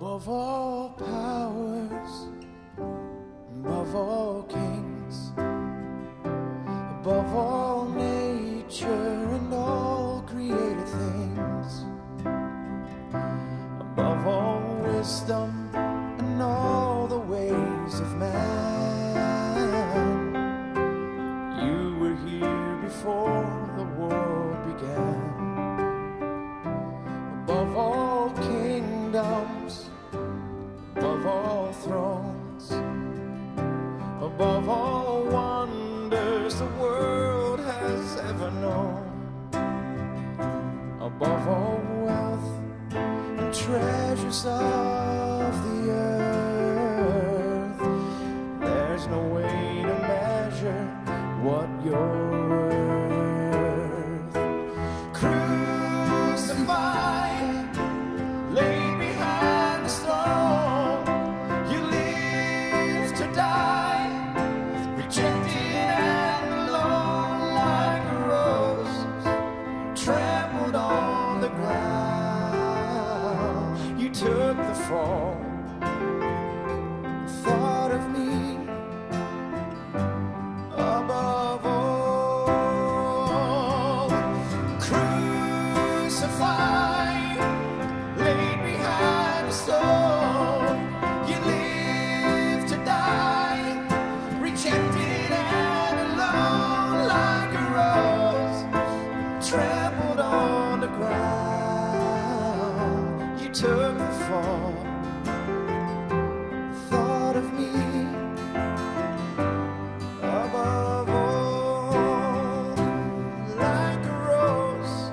above all powers, above all kings, above all nature and all created things, above all wisdom and all the ways of man. You were here before the world began. So. took the fall. took the fall. Thought of me above all, like a rose.